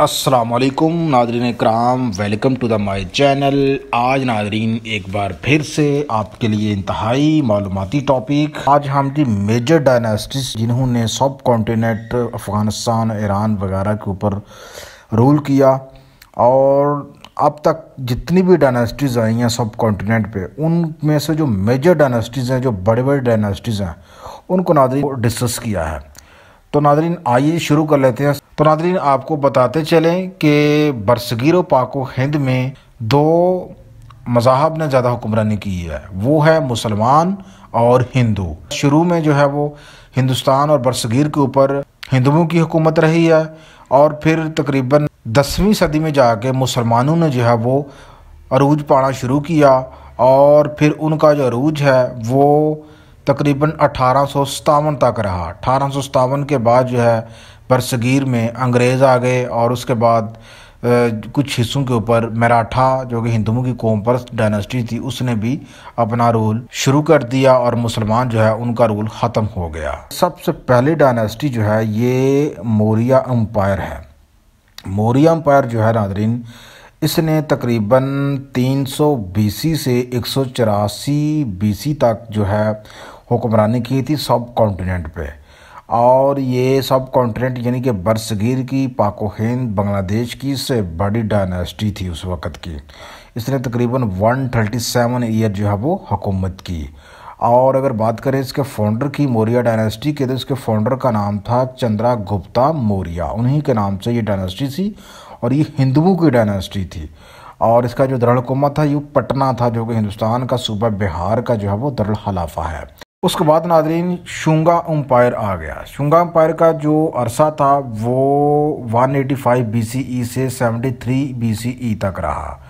अस्सलाम वालेकुम नादरीन कराम welcome to the my channel आज नादरीन एक बार फिर से आपके लिए इंतहाई मालूमती टॉपिक आज हम दी मेजर डायनेस्टीज जिन्होंने सब कॉन्टीनेंट अफ़गानिस्तान, ईरान वगैरह के ऊपर रूल किया और अब तक जितनी भी डायनेस्टीज़ आई हैं सब कॉन्टीनेंट पे, उनमें से जो मेजर डायनेस्टीज़ हैं, जो बड़े बड़े डायनेस्टीज़ हैं, उनको नादरीन डिस्कस किया है। तो नादरीन आइए शुरू कर लेते हैं। तो नादरीन, आपको बताते चलें कि बरसगीर पाको हिंद में दो मज़ाहब ने ज़्यादा हुक्मरानी की है। वो है मुसलमान और हिंदू। शुरू में जो है वो हिंदुस्तान और बरसगीर के ऊपर हिंदुओं की हुकूमत रही है और फिर तकरीबन दसवीं सदी में जाके मुसलमानों ने जो है वो अरूज पाना शुरू किया और फिर उनका जो अरूज है वो तकरीबन अठारह सौ सतावन तक रहा। अठारह सौ सतावन के बाद जो है बरसगीर में अंग्रेज़ आ गए और उसके बाद कुछ हिस्सों के ऊपर मराठा, जो कि हिंदुओं की कौम पर डायनेस्टी थी, उसने भी अपना रूल शुरू कर दिया और मुसलमान जो है, उनका रूल ख़त्म हो गया। सबसे पहली डायनेस्टी जो है, ये मौर्य अम्पायर है। मौर्य अम्पायर जो है नादरीन इसने तकरीबन 300 बीसी से एक बीसी तक जो है, हुक्मरानी की थी सब कॉन्टिनेंट पे। और ये सब कॉन्टिनेंट यानी कि बरसगीर की, पाको हिंद, बांग्लादेश की से बड़ी डायनेस्टी थी उस वक़्त की। इसने तकरीबन 137 ईयर जो है वो हुकूमत की। और अगर बात करें इसके फाउंडर की, मौर्य डायनेस्टी के तो इसके फाउंडर का नाम था चंद्रा गुप्ता मौर्य। उन्हीं के नाम से ये डायनेस्टी थी और ये हिंदुओं की डायनेस्टी थी। और इसका जो दरअलकुमा था, ये पटना था, जो कि हिंदुस्तान का सूबा बिहार का जो है वो दरअल हलाफा है। उसके बाद नादरीन शुंगा अम्पायर आ गया। शुंगा अम्पायर का जो अरसा था, वो 185 बीसीई से 73 बीसीई तक रहा।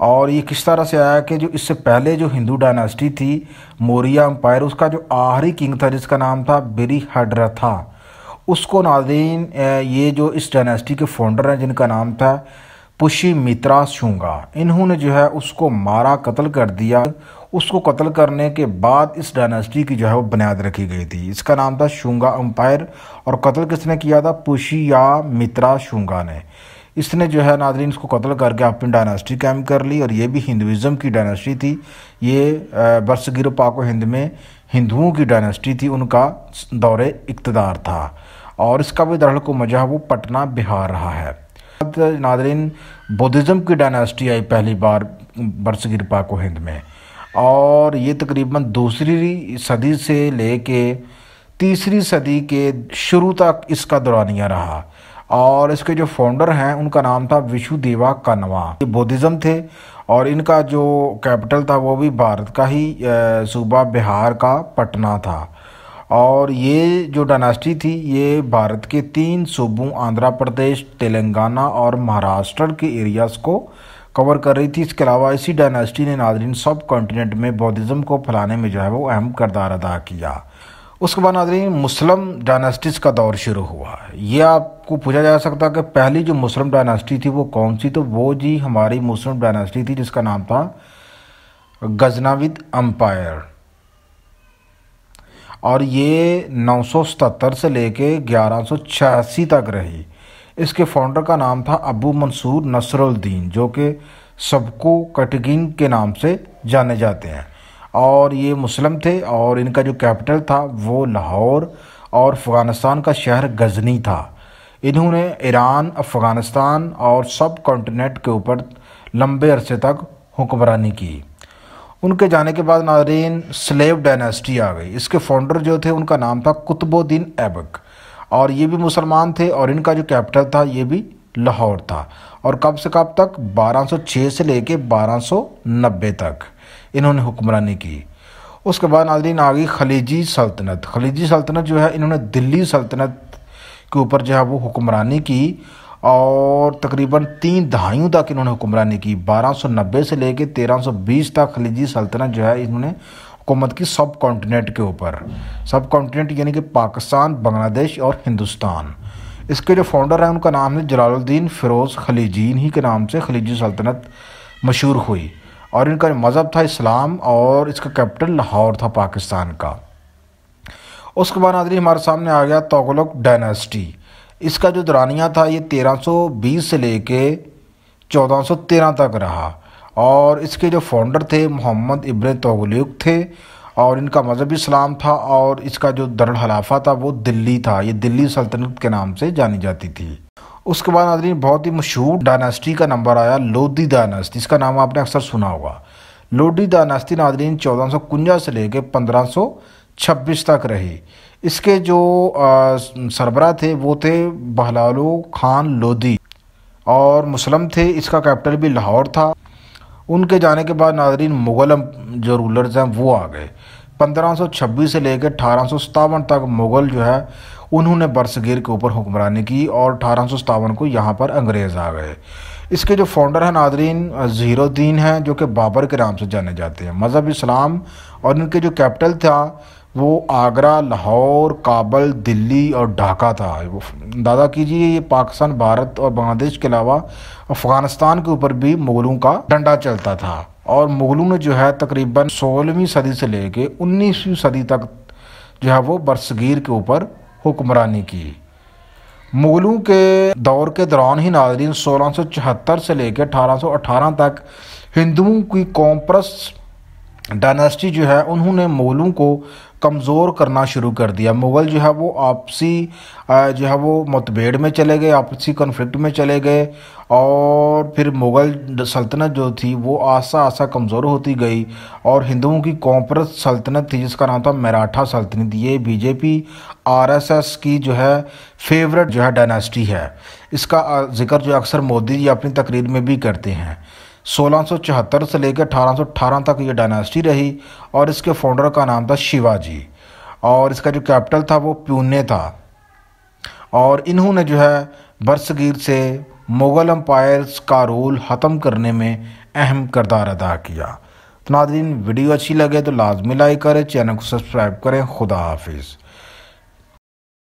और ये किस तरह से आया कि जो इससे पहले जो हिंदू डायनास्टी थी, मौर्य अम्पायर उसका जो आखिरी किंग था, जिसका नाम था बिरी हड्रा था, उसको नादरीन ये जो इस डायनास्टी के फाउंडर हैं, जिनका नाम था पुशी मित्रा शुंगा, इन्होंने जो है उसको मारा, कत्ल कर दिया। उसको कत्ल करने के बाद इस डायनेस्टी की जो है वो बुनियाद रखी गई थी। इसका नाम था शुंगा अम्पायर और कत्ल किसने किया था? पुशी या मित्रा शुंगा ने। इसने जो है नादरीन इसको कत्ल करके अपनी डायनेस्टी कैम कर ली और ये भी हिंदुज़म की डायनेस्टी थी। ये बरसगिर पाको हिंद में हिंदुओं की डायनेस्टी थी, उनका दौरे इकतदार था। और इसका भी दरअल को मज़ा वो पटना, बिहार रहा है। नादरीन बुद्धिज़्म की डायनेस्टी आई पहली बार बरसगिर पाको हिंद में। और ये तकरीबन दूसरी सदी से लेके तीसरी सदी के शुरू तक इसका दौरानिया रहा। और इसके जो फाउंडर हैं, उनका नाम था विशुदेवा कनवा। ये बुद्धिज़्म थे और इनका जो कैपिटल था, वो भी भारत का ही सूबा बिहार का पटना था। और ये जो डायनास्टी थी, ये भारत के तीन सूबों, आंध्र प्रदेश, तेलंगाना और महाराष्ट्र के एरियाज़ को कवर कर रही थी। इसके अलावा इसी डायनास्टी ने नादरीन सब कॉन्टिनेंट में बौद्धिज़्म को फैलाने में जो है वो अहम करदार अदा किया। उसके बाद नादरीन मुस्लिम डायनास्टीज़ का दौर शुरू हुआ ये आपको पूछा जा सकता है कि पहली जो मुस्लिम डायनास्टी थी वो कौन सी? तो वो जी हमारी मुस्लिम डायनास्टी थी जिसका नाम था गजनाविद अम्पायर और ये नौ से लेके ग्यारह तक रही। इसके फाउंडर का नाम था अबू मंसूर नसरुद्दीन, जो कि सबको कटगिन के नाम से जाने जाते हैं। और ये मुस्लिम थे और इनका जो कैपिटल था वो लाहौर और अफ़गानिस्तान का शहर गजनी था। इन्होंने ईरान, अफ़गानिस्तान और सब कॉन्टीनेंट के ऊपर लंबे अरसे तक हुक्मरानी की। उनके जाने के बाद नारीन स्लेव डायनेस्टी आ गई। इसके फाउंडर जो थे उनका नाम था कुतुबुद्दीन ऐबक। और ये भी मुसलमान थे और इनका जो कैपिटल था ये भी लाहौर था। और कब से कब तक? 1206 से लेके 1290 तक इन्होंने हुक्मरानी की। उसके बाद नाजरीन, आ गई खलीजी सल्तनत। खलीजी सल्तनत जो है, इन्होंने दिल्ली सल्तनत के ऊपर जो है वो हुक्मरानी की और तकरीबन तीन दहाइयों तक इन्होंने हुक्मरानी की। 1290 से लेके 1320 तक खलीजी सल्तनत जो है इन्होंने हुकूमत की सब कॉन्टीनेंट के ऊपर। सब कॉन्टीनेंट यानी कि पाकिस्तान, बांग्लादेश और हिंदुस्तान। इसके जो फाउंडर हैं, उनका नाम है जलालुद्दीन फ़िरोज़ खलीजी इन्हीं के नाम से खलीजी सल्तनत मशहूर हुई। और इनका मज़हब था इस्लाम और इसका कैपिटल लाहौर था पाकिस्तान का। उसके बाद नादरी हमारे सामने आ गया तोगलक डायनेस्टी इसका जो दौरानिया था, ये 1320 से लेके 1413 तक रहा। और इसके जो फाउंडर थे, मोहम्मद इब्न तोगलुक थे, और इनका मज़हब इस्लाम था, और इसका जो दरहलाफा था, वो दिल्ली था। ये दिल्ली सल्तनत के नाम से जानी जाती थी। उसके बाद नादरीन बहुत ही मशहूर डायनास्टी का नंबर आया लोधी डायनास्टी इसका नाम आपने अक्सर सुना होगा। लोधी डायनास्टी नादरीन चौदह सौ कुंजा से लेकर पंद्रह सौ छब्बीस तक रही। इसके जो सरबरा थे, वो थे बहलालो खान लोधी और मुसलम थे, इसका कैपिटल भी लाहौर था। उनके जाने के बाद नाजरीन मुग़ल जो रूलर्स हैं, वो आ गए। 1526 से लेकर अठारह सौ सतावन तक मुग़ल जो है, उन्होंने बरसगीर के ऊपर हुक्मरानी की और अठारह सौ सतावन को यहाँ पर अंग्रेज़ आ गए। इसके जो फाउंडर हैं नादरीन ज़ीरोद्दीन हैं, जो कि बाबर के नाम से जाने जाते हैं। मज़हब इस्लाम और इनके जो कैपिटल था वो आगरा, लाहौर, काबल, दिल्ली और ढाका था। दादा कीजिए ये पाकिस्तान, भारत और बांग्लादेश के अलावा अफ़गानिस्तान के ऊपर भी मुग़लों का डंडा चलता था। और मुग़लों ने जो है तकरीबन सोलहवीं सदी से लेके उन्नीसवीं सदी तक जो है वो बरसगीर के ऊपर हुक्मरानी की। मुग़लों के दौर के दौरान ही नाजरीन सोलह से लेकर अठारह सौ अठारह तक हिंदुओं की कॉम्प्रस डायनेस्टी जो है, उन्होंने मुग़लों को कमज़ोर करना शुरू कर दिया। मुग़ल जो है, वो आपसी जो है, वो मतभेड़ में चले गए, आपसी कन्फ्लिक्ट में चले गए और फिर मुग़ल सल्तनत जो थी, वो आसा आसा कमज़ोर होती गई और हिंदुओं की कॉम्प्रस सल्तनत थी, जिसका नाम था मराठा सल्तनत। ये बीजेपी, आरएसएस की जो है फेवरेट जो है, डायनेस्टी है। इसका ज़िक्र जो अक्सर मोदी जी अपनी तकरीर में भी करते हैं। सोलह से लेकर अठारह सौ अठारह तक ये डायनास्टी रही और इसके फाउंडर का नाम था शिवाजी और इसका जो कैपिटल था वो प्यूने था। और इन्होंने जो है बरसगीर से मुग़ल अम्पायर्स का रोल ख़त्म करने में अहम करदार अदा किया। तो नादरीन वीडियो अच्छी लगे तो लाजमी लाइक करें, चैनल को सब्सक्राइब करें, खुदा हाफिज़।